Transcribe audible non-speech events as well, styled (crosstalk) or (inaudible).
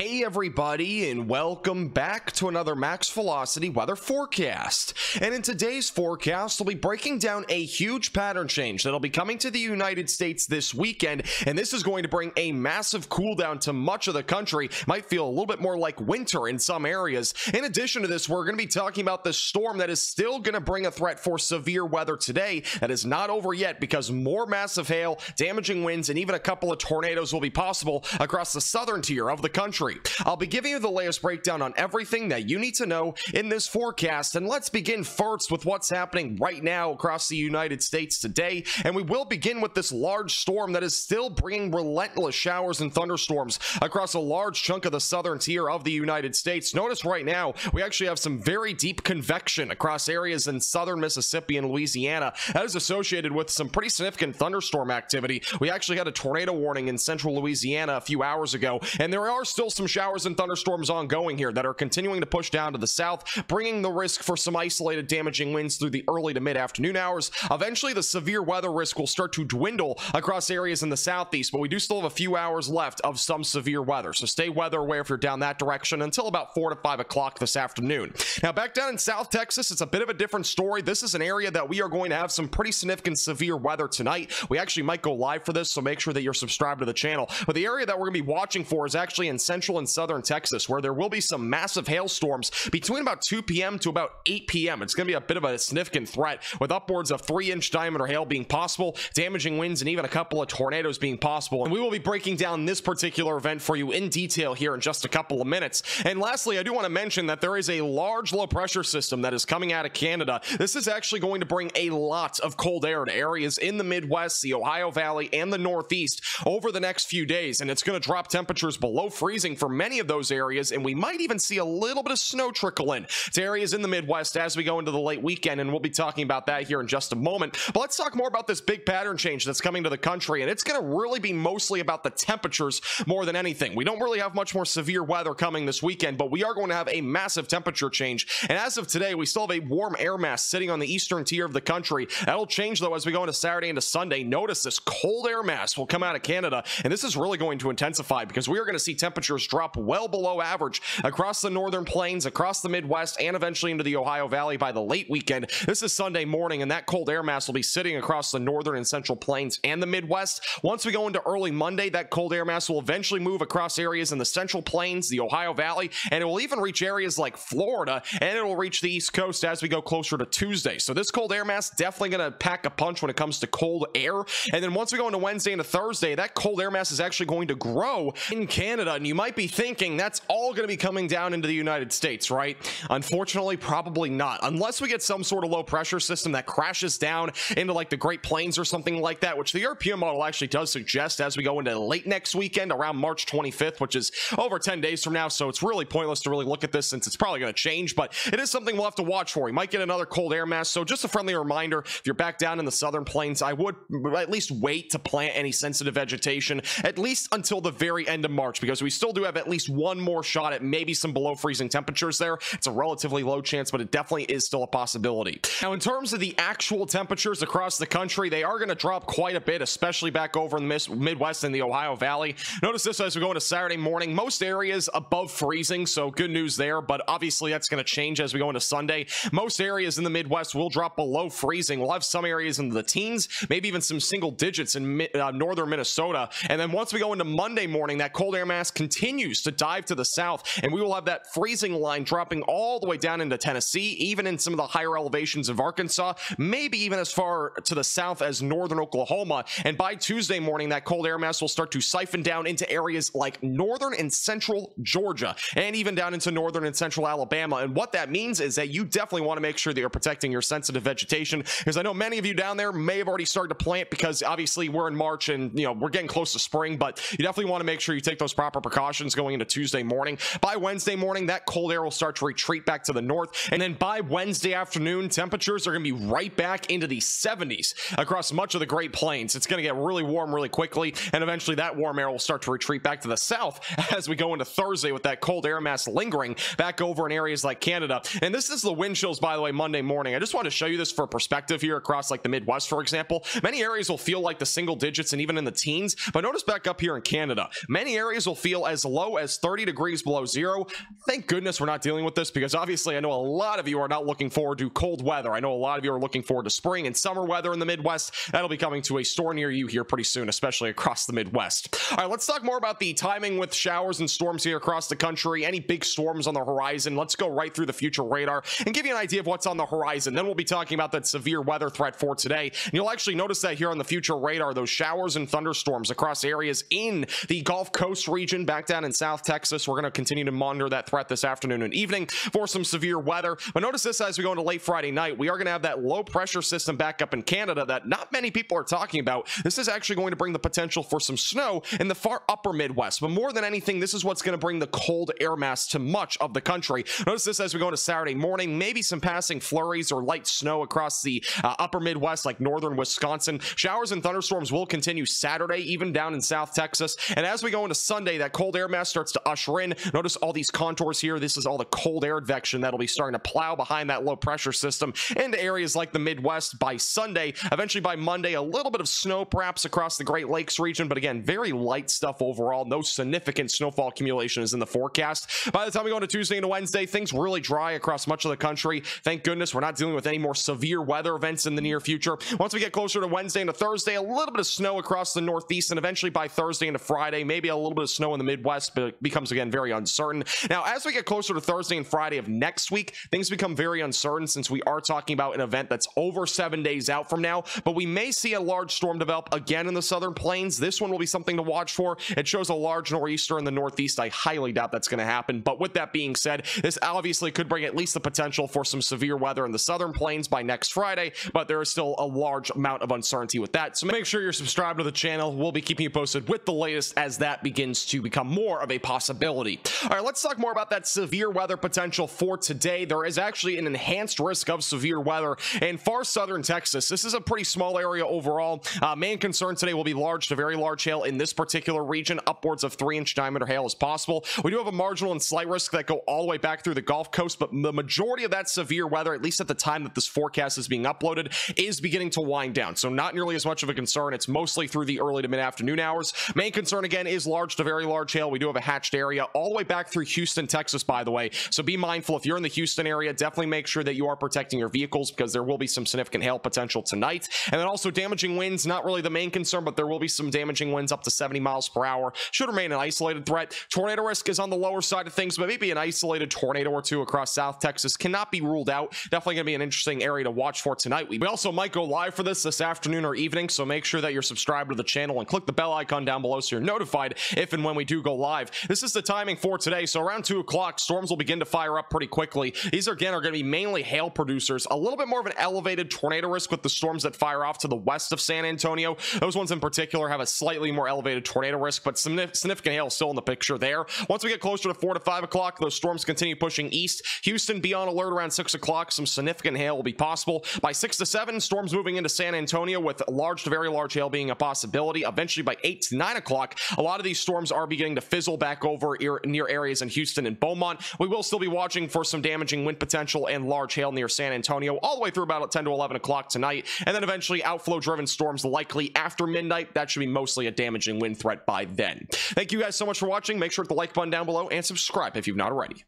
Hey everybody and welcome back to another Max Velocity weather forecast. And in today's forecast, we'll be breaking down a huge pattern change that'll be coming to the United States this weekend. And this is going to bring a massive cool down to much of the country. Might feel a little bit more like winter in some areas. In addition to this, we're going to be talking about the storm that is still going to bring a threat for severe weather today. That is not over yet because more massive hail, damaging winds, and even a couple of tornadoes will be possible across the southern tier of the country. I'll be giving you the latest breakdown on everything that you need to know in this forecast, and let's begin first with what's happening right now across the United States today, and we will begin with this large storm that is still bringing relentless showers and thunderstorms across a large chunk of the southern tier of the United States. Notice right now, we actually have some very deep convection across areas in southern Mississippi and Louisiana. That is associated with some pretty significant thunderstorm activity. We actually had a tornado warning in central Louisiana a few hours ago, and there are still some showers and thunderstorms ongoing here that are continuing to push down to the south, bringing the risk for some isolated damaging winds through the early to mid afternoon hours. Eventually, the severe weather risk will start to dwindle across areas in the southeast, but we do still have a few hours left of some severe weather. So stay weather aware if you're down that direction until about 4 to 5 o'clock this afternoon. Now, back down in South Texas, it's a bit of a different story. This is an area that we are going to have some pretty significant severe weather tonight. We actually might go live for this, so make sure that you're subscribed to the channel. But the area that we're going to be watching for is actually in central central and southern Texas, where there will be some massive hailstorms between about 2 p.m. to about 8 p.m. It's going to be a bit of a significant threat, with upwards of 3 inch diameter hail being possible, damaging winds, and even a couple of tornadoes being possible. And we will be breaking down this particular event for you in detail here in just a couple of minutes. And lastly, I do want to mention that there is a large low pressure system that is coming out of Canada. This is actually going to bring a lot of cold air to areas in the Midwest, the Ohio Valley, and the Northeast over the next few days. And it's going to drop temperatures below freezing for many of those areas, and we might even see a little bit of snow trickle in to areas in the Midwest as we go into the late weekend, and we'll be talking about that here in just a moment. But let's talk more about this big pattern change that's coming to the country, and it's going to really be mostly about the temperatures more than anything. We don't really have much more severe weather coming this weekend, but we are going to have a massive temperature change. And as of today, we still have a warm air mass sitting on the eastern tier of the country. That'll change though as we go into Saturday and into Sunday. Notice this cold air mass will come out of Canada, and this is really going to intensify because we are going to see temperatures drop well below average across the northern plains, across the Midwest, and eventually into the Ohio Valley by the late weekend. This is Sunday morning, and that cold air mass will be sitting across the northern and central plains and the Midwest. Once we go into early Monday, that cold air mass will eventually move across areas in the central plains, the Ohio Valley, and it will even reach areas like Florida, and it will reach the East Coast as we go closer to Tuesday. So this cold air mass definitely going to pack a punch when it comes to cold air. And then once we go into Wednesday into Thursday, that cold air mass is actually going to grow in Canada. And you might be thinking, thinking that's all going to be coming down into the United States, right? Unfortunately, probably not. Unless we get some sort of low pressure system that crashes down into like the Great Plains or something like that, which the European model actually does suggest as we go into late next weekend around March 25th, which is over 10 days from now. So it's really pointless to really look at this since it's probably going to change, but it is something we'll have to watch for. We might get another cold air mass. So just a friendly reminder, if you're back down in the southern plains, I would at least wait to plant any sensitive vegetation, at least until the very end of March, because we still do have at least one more shot at maybe some below freezing temperatures there. It's a relatively low chance, but it definitely is still a possibility. Now, in terms of the actual temperatures across the country, they are going to drop quite a bit, especially back over in the Midwest and the Ohio Valley. Notice this as we go into Saturday morning. Most areas above freezing, so good news there, but obviously that's going to change as we go into Sunday. Most areas in the Midwest will drop below freezing. We'll have some areas in the teens, maybe even some single digits in uh, northern Minnesota. And then once we go into Monday morning, that cold air mass continues to dive to the south, and we will have that freezing line dropping all the way down into Tennessee, even in some of the higher elevations of Arkansas, maybe even as far to the south as northern Oklahoma. And by Tuesday morning, that cold air mass will start to siphon down into areas like northern and central Georgia, and even down into northern and central Alabama. And what that means is that you definitely want to make sure that you're protecting your sensitive vegetation, because I know many of you down there may have already started to plant because obviously we're in March and you know we're getting close to spring, but you definitely want to make sure you take those proper precautions going into Tuesday morning. By Wednesday morning, that cold air will start to retreat back to the north. And then by Wednesday afternoon, temperatures are going to be right back into the 70s across much of the Great Plains. It's going to get really warm really quickly. And eventually that warm air will start to retreat back to the south (laughs) as we go into Thursday with that cold air mass lingering back over in areas like Canada. And this is the wind chills, by the way, Monday morning. I just want to show you this for perspective here across like the Midwest, for example. Many areas will feel like the single digits and even in the teens. But notice back up here in Canada, many areas will feel as low as 30 degrees below zero. Thank goodness we're not dealing with this because obviously I know a lot of you are not looking forward to cold weather. I know a lot of you are looking forward to spring and summer weather in the Midwest. That'll be coming to a store near you here pretty soon, especially across the Midwest. All right, let's talk more about the timing with showers and storms here across the country. Any big storms on the horizon? Let's go right through the future radar and give you an idea of what's on the horizon. Then we'll be talking about that severe weather threat for today. And you'll actually notice that here on the future radar, those showers and thunderstorms across areas in the Gulf Coast region back down in South Texas. We're going to continue to monitor that threat this afternoon and evening for some severe weather. But notice this as we go into late Friday night, we are going to have that low pressure system back up in Canada that not many people are talking about. This is actually going to bring the potential for some snow in the far upper Midwest. But more than anything, this is what's going to bring the cold air mass to much of the country. Notice this as we go into Saturday morning, maybe some passing flurries or light snow across the uh, upper Midwest, like northern Wisconsin. Showers and thunderstorms will continue Saturday, even down in South Texas. And as we go into Sunday, that cold air mass starts to usher in. Notice all these contours here. This is all the cold air advection that'll be starting to plow behind that low pressure system into areas like the Midwest by Sunday. Eventually by Monday, a little bit of snow perhaps across the Great Lakes region, but again, very light stuff overall. No significant snowfall accumulation is in the forecast. By the time we go into Tuesday and Wednesday, things really dry across much of the country. Thank goodness we're not dealing with any more severe weather events in the near future. Once we get closer to Wednesday and to Thursday, a little bit of snow across the Northeast, and eventually by Thursday into Friday, maybe a little bit of snow in the Midwest, but becomes again very uncertain. Now, as we get closer to Thursday and Friday of next week, things become very uncertain since we are talking about an event that's over seven days out from now, but we may see a large storm develop again in the southern plains. This one will be something to watch for. It shows a large nor'easter in the northeast. I highly doubt that's going to happen. But with that being said, this obviously could bring at least the potential for some severe weather in the southern plains by next Friday, but there is still a large amount of uncertainty with that. So make sure you're subscribed to the channel. We'll be keeping you posted with the latest as that begins to become more of a possibility. All right, let's talk more about that severe weather potential for today. There is actually an enhanced risk of severe weather in far southern Texas. This is a pretty small area overall. Uh, main concern today will be large to very large hail in this particular region. Upwards of three inch diameter hail is possible. We do have a marginal and slight risk that go all the way back through the Gulf Coast, but the majority of that severe weather, at least at the time that this forecast is being uploaded, is beginning to wind down. So not nearly as much of a concern. It's mostly through the early to mid afternoon hours. Main concern again is large to very large hail. We do have a hatched area all the way back through Houston, Texas, by the way. So be mindful if you're in the Houston area, definitely make sure that you are protecting your vehicles because there will be some significant hail potential tonight. And then also damaging winds, not really the main concern, but there will be some damaging winds up to 70 miles per hour. Should remain an isolated threat. Tornado risk is on the lower side of things, but maybe an isolated tornado or two across South Texas cannot be ruled out. Definitely going to be an interesting area to watch for tonight. We also might go live for this this afternoon or evening, so make sure that you're subscribed to the channel and click the bell icon down below so you're notified if and when we do go live. This is the timing for today, so around 2 o'clock, storms will begin to fire up pretty quickly. These, again, are going to be mainly hail producers. A little bit more of an elevated tornado risk with the storms that fire off to the west of San Antonio. Those ones in particular have a slightly more elevated tornado risk, but some significant hail still in the picture there. Once we get closer to 4 to 5 o'clock, those storms continue pushing east. Houston be on alert around 6 o'clock. Some significant hail will be possible. By 6 to 7, storms moving into San Antonio with large to very large hail being a possibility. Eventually, by 8 to 9 o'clock, a lot of these storms are beginning to fizzle back over near areas in Houston and Beaumont. We will still be watching for some damaging wind potential and large hail near San Antonio all the way through about 10 to 11 o'clock tonight. And then eventually outflow driven storms likely after midnight. That should be mostly a damaging wind threat by then. Thank you guys so much for watching. Make sure to the like button down below and subscribe if you've not already.